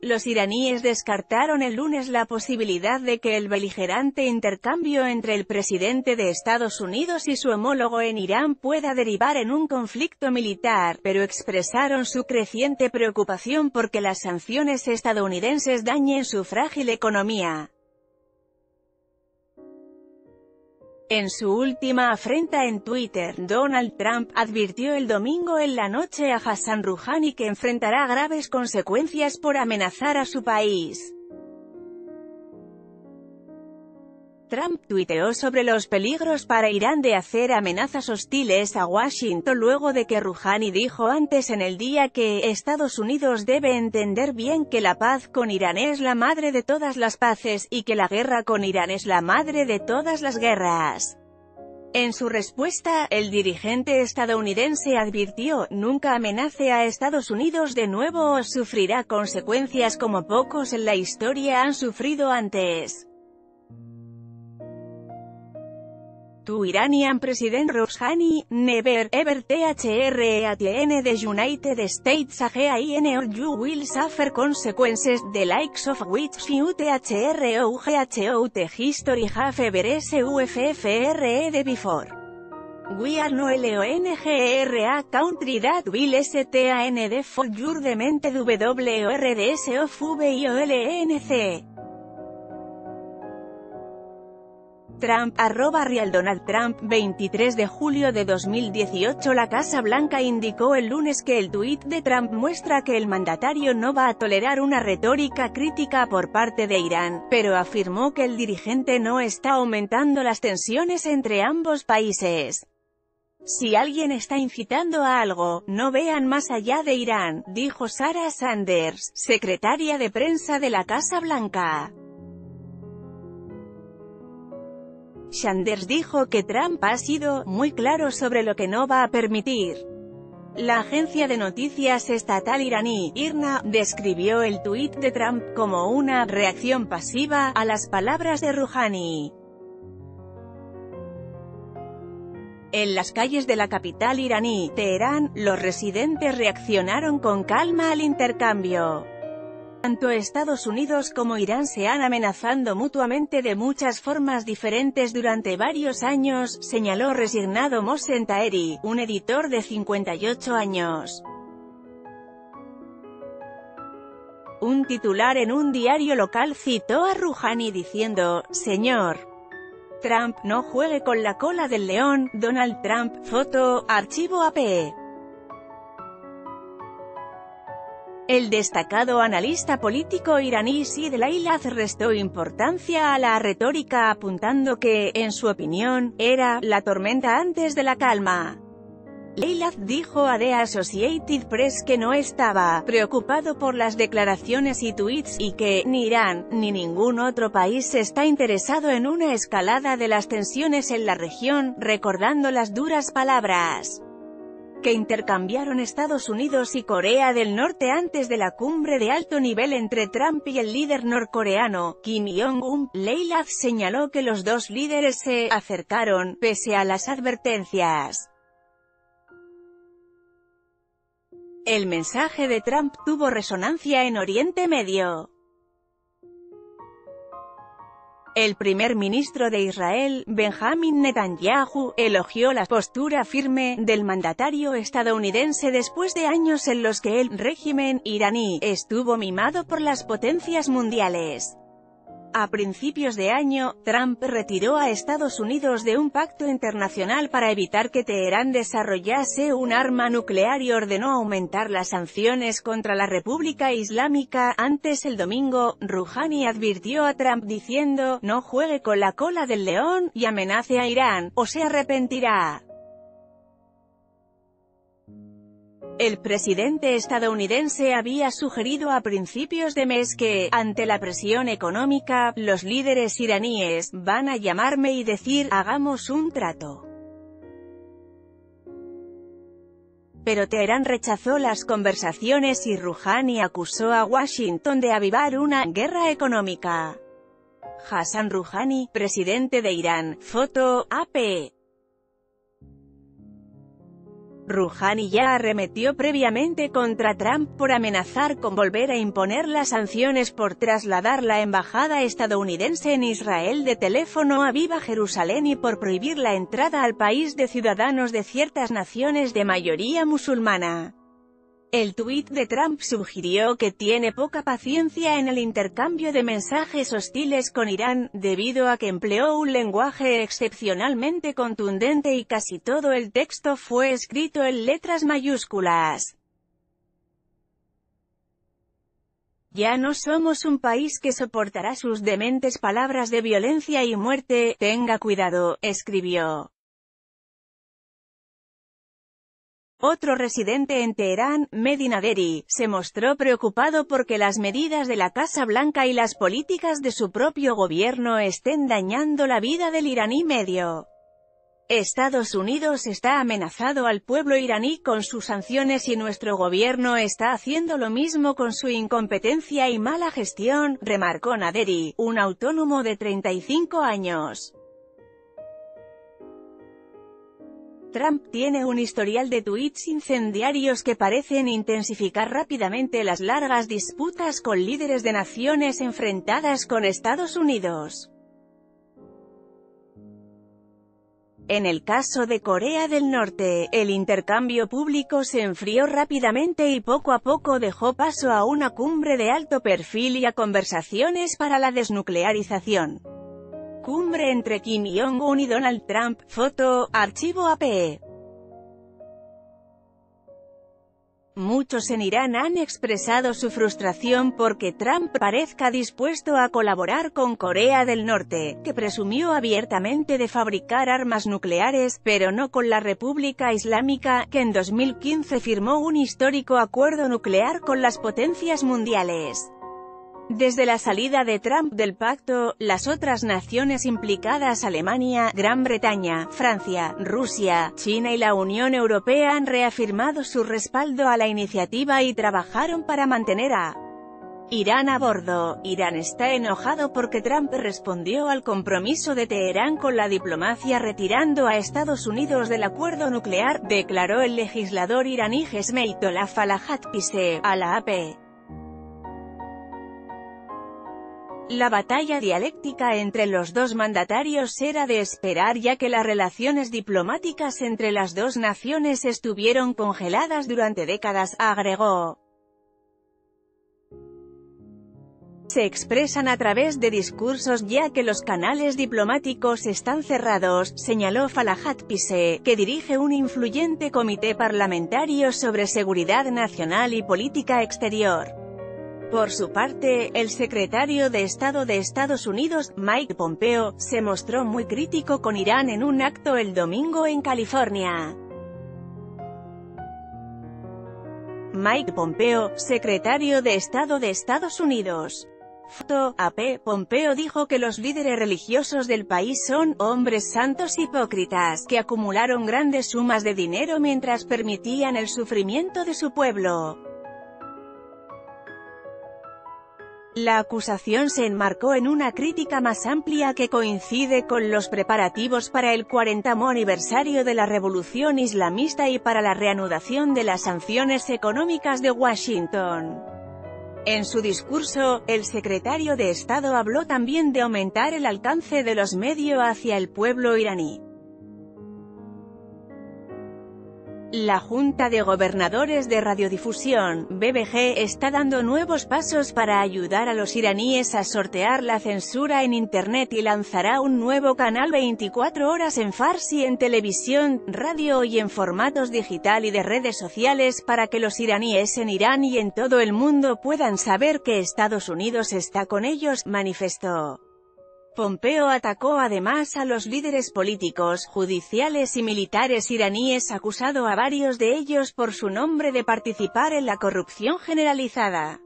Los iraníes descartaron el lunes la posibilidad de que el beligerante intercambio entre el presidente de Estados Unidos y su homólogo en Irán pueda derivar en un conflicto militar, pero expresaron su creciente preocupación porque las sanciones estadounidenses dañen su frágil economía. En su última afrenta en Twitter, Donald Trump advirtió el domingo en la noche a Hassan Rouhani que enfrentará graves consecuencias por amenazar a su país. Trump tuiteó sobre los peligros para Irán de hacer amenazas hostiles a Washington luego de que Rouhani dijo antes en el día que Estados Unidos debe entender bien que la paz con Irán es la madre de todas las paces y que la guerra con Irán es la madre de todas las guerras. En su respuesta, el dirigente estadounidense advirtió, nunca amenace a Estados Unidos de nuevo o sufrirá consecuencias como pocos en la historia han sufrido antes. To Iranian President Rouhani, never, ever THR at the end the United States again or you will suffer consequences, the likes of which you THR ou GHO the history have ever SUFFRED before. We are no LONGRA country that will STAND for your demented WORDS of VIOLNC. Trump, arroba Real Donald Trump, 23 de julio de 2018 La Casa Blanca indicó el lunes que el tuit de Trump muestra que el mandatario no va a tolerar una retórica crítica por parte de Irán, pero afirmó que el dirigente no está aumentando las tensiones entre ambos países. Si alguien está incitando a algo, no vean más allá de Irán, dijo Sarah Sanders, secretaria de prensa de la Casa Blanca. Sanders dijo que Trump ha sido muy claro sobre lo que no va a permitir. La agencia de noticias estatal iraní, IRNA, describió el tuit de Trump como una reacción pasiva a las palabras de Rouhani. En las calles de la capital iraní, Teherán, los residentes reaccionaron con calma al intercambio. Tanto Estados Unidos como Irán se han amenazando mutuamente de muchas formas diferentes durante varios años, señaló resignado Mohsen Taeri, un editor de 58 años. Un titular en un diario local citó a Rouhani diciendo, «Señor, Trump, no juegue con la cola del león, Donald Trump, foto, archivo AP». El destacado analista político iraní Sid Leilaz restó importancia a la retórica apuntando que, en su opinión, era «la tormenta antes de la calma». Leilaz dijo a The Associated Press que no estaba preocupado por las declaraciones y tweets, y que, ni Irán, ni ningún otro país está interesado en una escalada de las tensiones en la región, recordando las duras palabras que intercambiaron Estados Unidos y Corea del Norte antes de la cumbre de alto nivel entre Trump y el líder norcoreano, Kim Jong-un, Leilaz señaló que los dos líderes se acercaron, pese a las advertencias. El mensaje de Trump tuvo resonancia en Oriente Medio. El primer ministro de Israel, Benjamin Netanyahu, elogió la postura firme del mandatario estadounidense después de años en los que el régimen iraní estuvo mimado por las potencias mundiales. A principios de año, Trump retiró a Estados Unidos de un pacto internacional para evitar que Teherán desarrollase un arma nuclear y ordenó aumentar las sanciones contra la República Islámica. Antes el domingo, Rouhani advirtió a Trump diciendo, no juegue con la cola del león, y amenace a Irán, o se arrepentirá. El presidente estadounidense había sugerido a principios de mes que, ante la presión económica, los líderes iraníes, van a llamarme y decir, hagamos un trato. Pero Teherán rechazó las conversaciones y Rouhani acusó a Washington de avivar una guerra económica. Hassan Rouhani, presidente de Irán, foto, AP. Rouhani ya arremetió previamente contra Trump por amenazar con volver a imponer las sanciones por trasladar la embajada estadounidense en Israel de teléfono a Viva Jerusalén y por prohibir la entrada al país de ciudadanos de ciertas naciones de mayoría musulmana. El tuit de Trump sugirió que tiene poca paciencia en el intercambio de mensajes hostiles con Irán, debido a que empleó un lenguaje excepcionalmente contundente y casi todo el texto fue escrito en letras mayúsculas. Ya no somos un país que soportará sus dementes palabras de violencia y muerte, tenga cuidado, escribió. Otro residente en Teherán, Medina Deri, se mostró preocupado porque las medidas de la Casa Blanca y las políticas de su propio gobierno estén dañando la vida del iraní medio. Estados Unidos está amenazado al pueblo iraní con sus sanciones y nuestro gobierno está haciendo lo mismo con su incompetencia y mala gestión, remarcó Naderi, un autónomo de 35 años. Trump tiene un historial de tweets incendiarios que parecen intensificar rápidamente las largas disputas con líderes de naciones enfrentadas con Estados Unidos. En el caso de Corea del Norte, el intercambio público se enfrió rápidamente y poco a poco dejó paso a una cumbre de alto perfil y a conversaciones para la desnuclearización. Cumbre entre Kim Jong-un y Donald Trump, foto, archivo AP. Muchos en Irán han expresado su frustración porque Trump parezca dispuesto a colaborar con Corea del Norte, que presumió abiertamente de fabricar armas nucleares, pero no con la República Islámica, que en 2015 firmó un histórico acuerdo nuclear con las potencias mundiales. Desde la salida de Trump del pacto, las otras naciones implicadas Alemania, Gran Bretaña, Francia, Rusia, China y la Unión Europea han reafirmado su respaldo a la iniciativa y trabajaron para mantener a Irán a bordo. Irán está enojado porque Trump respondió al compromiso de Teherán con la diplomacia retirando a Estados Unidos del acuerdo nuclear, declaró el legislador iraní Gesmeitollah Falahatpise, a la AP. La batalla dialéctica entre los dos mandatarios era de esperar ya que las relaciones diplomáticas entre las dos naciones estuvieron congeladas durante décadas, agregó. Se expresan a través de discursos ya que los canales diplomáticos están cerrados, señaló Falahat Pise, que dirige un influyente comité parlamentario sobre seguridad nacional y política exterior. Por su parte, el secretario de Estado de Estados Unidos, Mike Pompeo, se mostró muy crítico con Irán en un acto el domingo en California. Mike Pompeo, secretario de Estado de Estados Unidos. Foto, AP, Pompeo dijo que los líderes religiosos del país son «hombres santos hipócritas», que acumularon grandes sumas de dinero mientras permitían el sufrimiento de su pueblo. La acusación se enmarcó en una crítica más amplia que coincide con los preparativos para el 40 aniversario de la revolución islamista y para la reanudación de las sanciones económicas de Washington. En su discurso, el secretario de Estado habló también de aumentar el alcance de los medios hacia el pueblo iraní. La Junta de Gobernadores de Radiodifusión, BBG, está dando nuevos pasos para ayudar a los iraníes a sortear la censura en Internet y lanzará un nuevo canal 24 horas en Farsi en televisión, radio y en formatos digital y de redes sociales para que los iraníes en Irán y en todo el mundo puedan saber que Estados Unidos está con ellos, manifestó. Pompeo atacó además a los líderes políticos, judiciales y militares iraníes acusado a varios de ellos por su nombre de participar en la corrupción generalizada.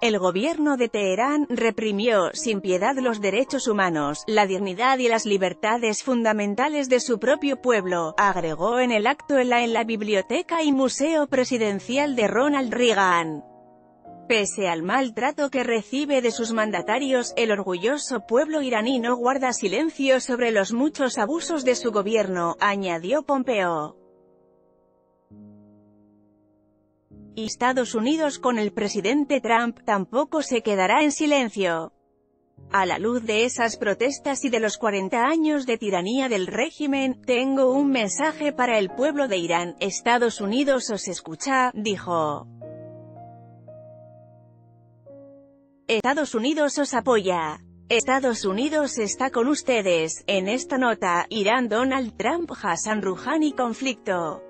El gobierno de Teherán reprimió sin piedad los derechos humanos, la dignidad y las libertades fundamentales de su propio pueblo, agregó en el acto en la, en la Biblioteca y Museo Presidencial de Ronald Reagan. Pese al maltrato que recibe de sus mandatarios, el orgulloso pueblo iraní no guarda silencio sobre los muchos abusos de su gobierno, añadió Pompeo. Y Estados Unidos con el presidente Trump tampoco se quedará en silencio. A la luz de esas protestas y de los 40 años de tiranía del régimen, tengo un mensaje para el pueblo de Irán, Estados Unidos os escucha, dijo. Estados Unidos os apoya. Estados Unidos está con ustedes. En esta nota, Irán Donald Trump Hassan Rouhani conflicto.